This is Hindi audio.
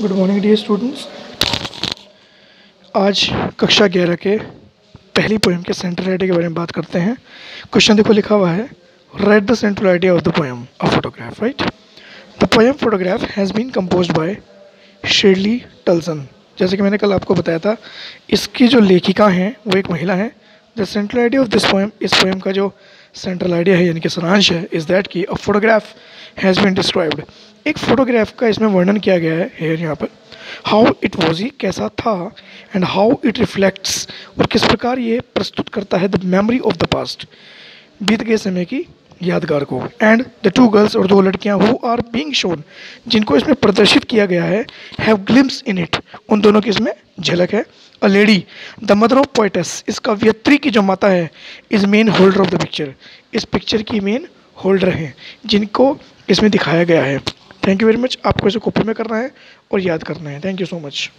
गुड मॉर्निंग डियर स्टूडेंट्स आज कक्षा ग्यारह के पहली पोएम के सेंट्रल आइडिया के बारे में बात करते हैं। क्वेश्चन देखो लिखा हुआ है write the central idea of the poem a photograph write the poem photograph has been compose by Shirley Toulson जैसे कि मैंने कल आपको बताया था, इसकी जो लेखिका हैं, वो एक महिला हैं the central idea of this poem इस पोएम का जो सेंट्रल आइडिया है, यानी कि सारांश है इज़ दैट की a photograph has been described एक फ़ोटोग्राफ का इसमें वर्णन किया गया है हेयर यहाँ पर। हाउ इट वॉज़ ही कैसा था एंड हाउ इट रिफ्लेक्ट्स और किस प्रकार ये प्रस्तुत करता है the memory of the past बीत गए समय की यादगार को। एंड द टू गर्ल्स और दो लड़कियाँ हु आर बीइंग शोन जिनको इसमें प्रदर्शित किया गया है हैव ग्लिम्स इन इट उन दोनों की इसमें झलक है। A lady the mother of poetess इस कवियत्री की जो माता है is main holder of the picture इस पिक्चर की मेन होल्डर हैं, जिनको इसमें दिखाया गया है। थैंक यू वेरी मच आपको इसे कॉपी में करना है और याद करना है। Thank you so much